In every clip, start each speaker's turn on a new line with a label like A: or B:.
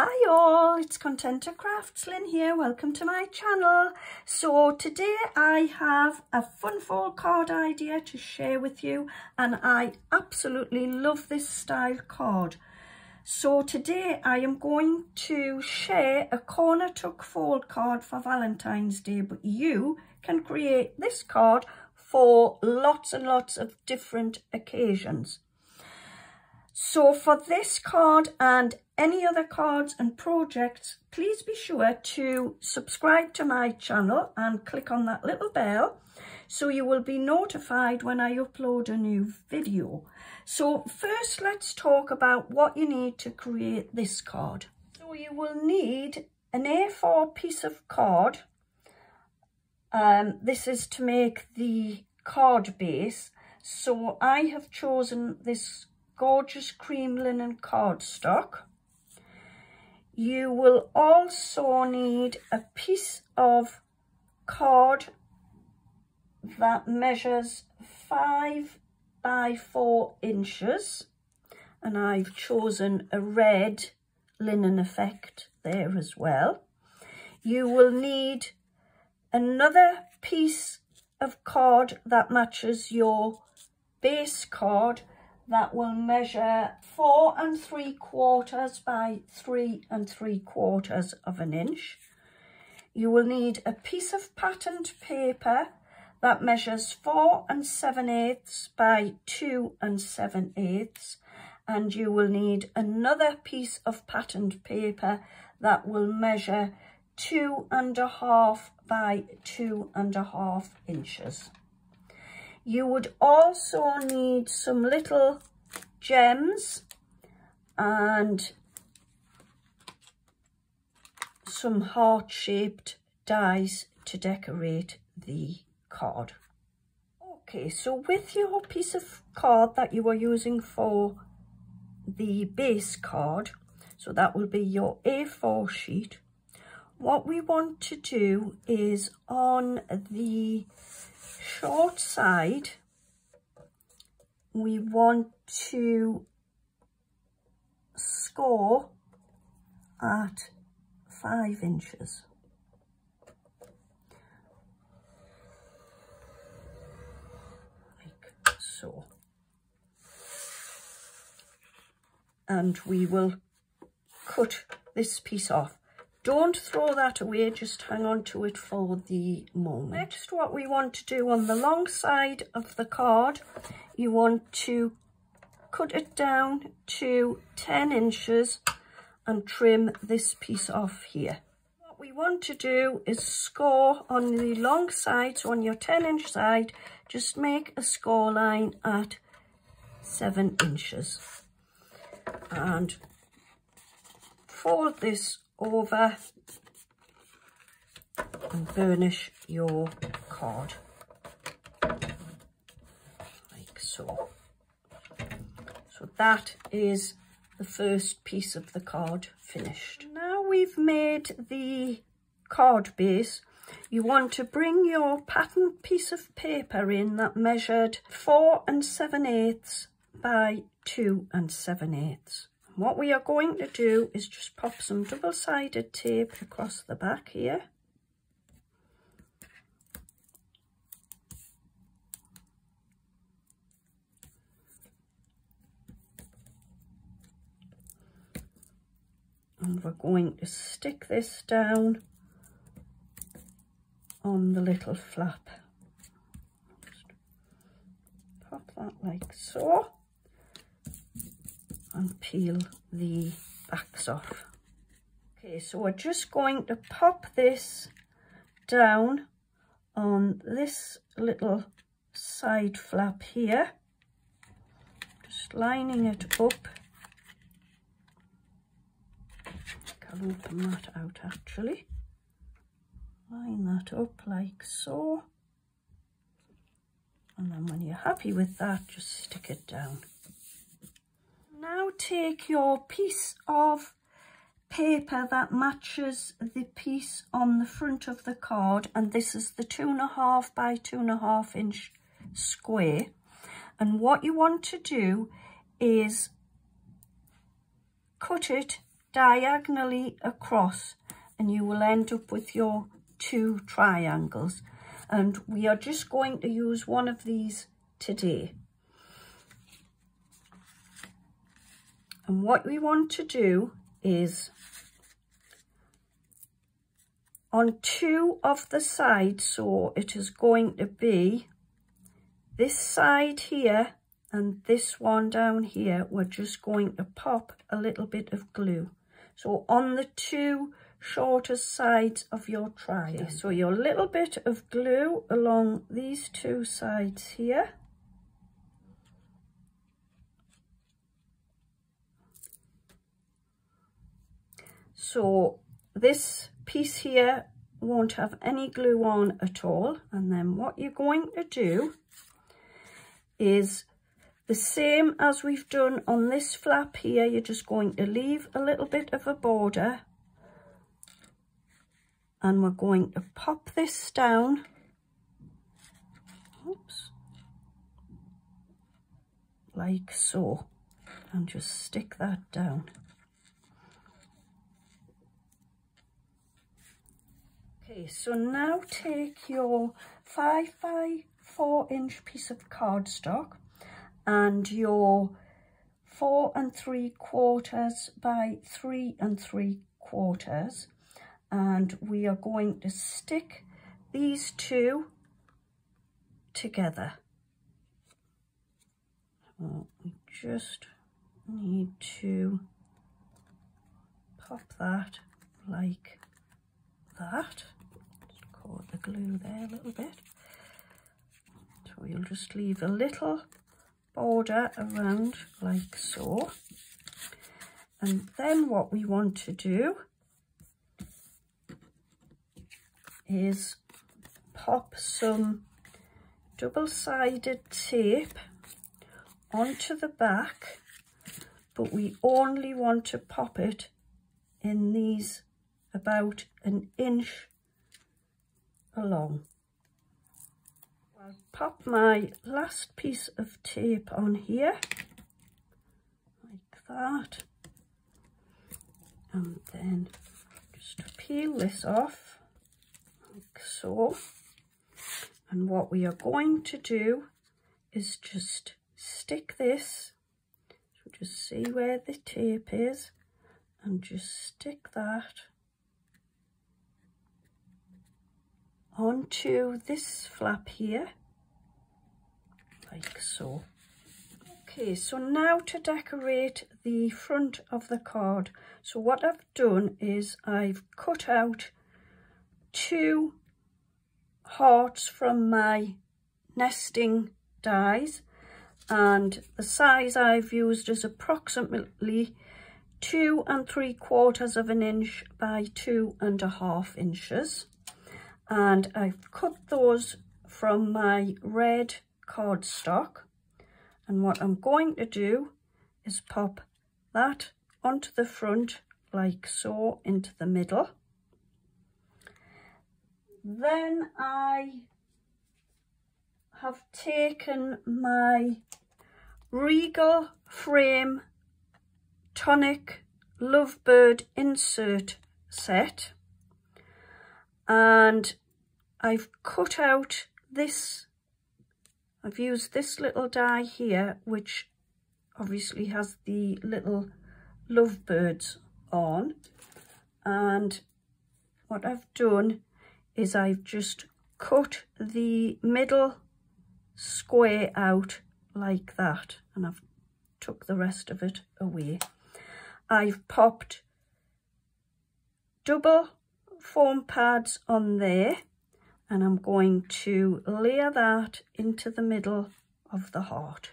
A: Hi all, it's Contenta Crafts Lynn here. Welcome to my channel. So today I have a fun fold card idea to share with you and I absolutely love this style card. So today I am going to share a corner tuck fold card for Valentine's Day but you can create this card for lots and lots of different occasions. So for this card and any other cards and projects, please be sure to subscribe to my channel and click on that little bell so you will be notified when I upload a new video. So first let's talk about what you need to create this card. So you will need an A4 piece of card. Um, this is to make the card base. So I have chosen this gorgeous cream linen cardstock. You will also need a piece of card that measures five by four inches and I've chosen a red linen effect there as well. You will need another piece of card that matches your base card that will measure four and three quarters by three and three quarters of an inch. You will need a piece of patterned paper that measures four and seven eighths by two and seven eighths and you will need another piece of patterned paper that will measure two and a half by two and a half inches. You would also need some little gems and some heart-shaped dies to decorate the card. Okay, so with your piece of card that you are using for the base card, so that will be your A4 sheet, what we want to do is on the short side, we want to score at five inches. Like so. And we will cut this piece off. Don't throw that away, just hang on to it for the moment. Next, what we want to do on the long side of the card, you want to cut it down to 10 inches and trim this piece off here. What we want to do is score on the long side, so on your 10 inch side, just make a score line at 7 inches. And fold this over and burnish your card like so. So that is the first piece of the card finished. Now we've made the card base, you want to bring your pattern piece of paper in that measured 4 and 7 eighths by 2 and 7 eighths. What we are going to do is just pop some double-sided tape across the back here. And we're going to stick this down on the little flap. Just pop that like so and peel the backs off. Okay, so we're just going to pop this down on this little side flap here. Just lining it up. I'll open that out actually. Line that up like so. And then when you're happy with that, just stick it down. Now take your piece of paper that matches the piece on the front of the card and this is the two and a half by two and a half inch square and what you want to do is cut it diagonally across and you will end up with your two triangles. And we are just going to use one of these today. And what we want to do is on two of the sides, so it is going to be this side here and this one down here, we're just going to pop a little bit of glue. So on the two shorter sides of your triangle. So your little bit of glue along these two sides here. So this piece here won't have any glue on at all. And then what you're going to do is the same as we've done on this flap here. You're just going to leave a little bit of a border and we're going to pop this down. Oops. Like so. And just stick that down. Okay, so now take your 5 by 4 inch piece of cardstock and your 4 and 3 quarters by 3 and 3 quarters and we are going to stick these two together. We just need to pop that like that glue there a little bit. So you'll just leave a little border around like so. And then what we want to do is pop some double-sided tape onto the back, but we only want to pop it in these about an inch along. I'll pop my last piece of tape on here, like that, and then just peel this off, like so. And what we are going to do is just stick this, so just see where the tape is, and just stick that onto this flap here, like so. Okay, so now to decorate the front of the card. So what I've done is I've cut out two hearts from my nesting dies and the size I've used is approximately two and three quarters of an inch by two and a half inches and I've cut those from my red cardstock. And what I'm going to do is pop that onto the front like so into the middle. Then I have taken my Regal Frame Tonic Lovebird insert set and I've cut out this, I've used this little die here, which obviously has the little lovebirds on. And what I've done is I've just cut the middle square out like that. And I've took the rest of it away. I've popped double foam pads on there and I'm going to layer that into the middle of the heart.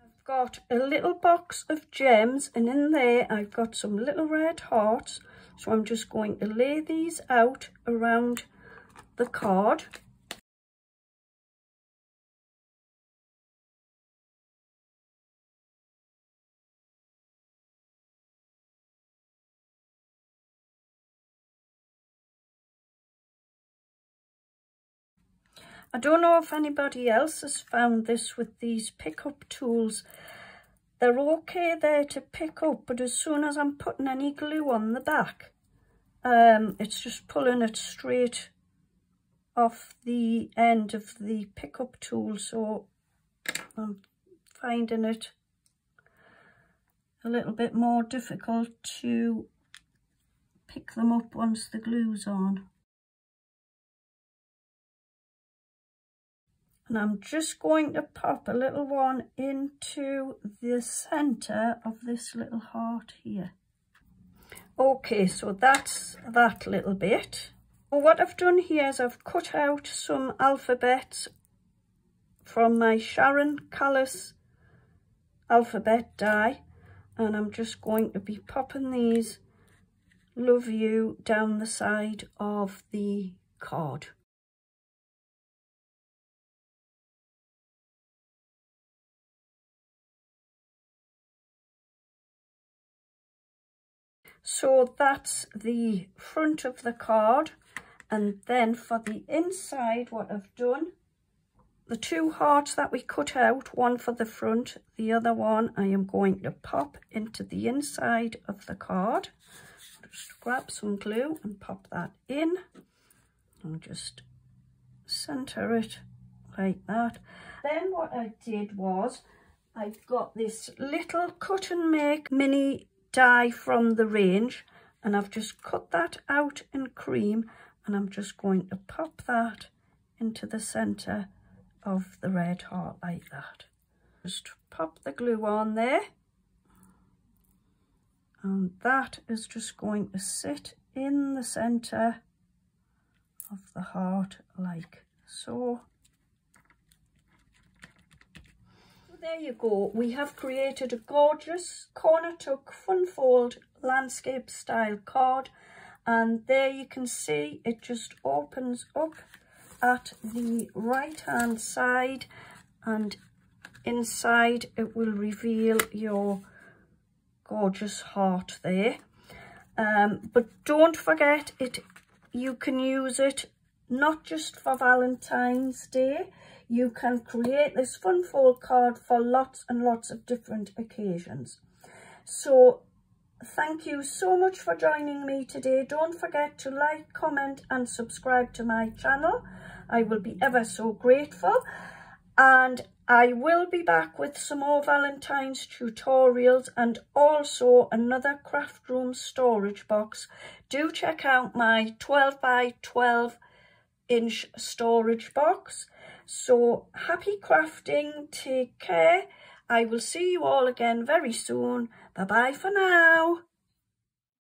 A: I've got a little box of gems and in there I've got some little red hearts so I'm just going to lay these out around the card I don't know if anybody else has found this with these pickup tools they're okay there to pick up, but as soon as I'm putting any glue on the back, um, it's just pulling it straight off the end of the pickup tool. So I'm finding it a little bit more difficult to pick them up once the glue's on. And I'm just going to pop a little one into the center of this little heart here. Okay, so that's that little bit. Well, what I've done here is I've cut out some alphabets from my Sharon Callis alphabet die and I'm just going to be popping these love you down the side of the card. So that's the front of the card. And then for the inside, what I've done, the two hearts that we cut out, one for the front, the other one I am going to pop into the inside of the card. Just grab some glue and pop that in. And just center it like that. Then what I did was, I've got this little cut and make mini die from the range and I've just cut that out in cream and I'm just going to pop that into the centre of the red heart like that. Just pop the glue on there and that is just going to sit in the centre of the heart like so. There you go. We have created a gorgeous corner tuck fun fold landscape style card. And there you can see it just opens up at the right hand side and inside it will reveal your gorgeous heart there. Um, but don't forget it you can use it not just for Valentine's Day you can create this fun fold card for lots and lots of different occasions. So thank you so much for joining me today. Don't forget to like, comment and subscribe to my channel. I will be ever so grateful. And I will be back with some more Valentine's tutorials and also another craft room storage box. Do check out my 12 by 12 inch storage box. So happy crafting, take care. I will see you all again very soon. Bye bye for now.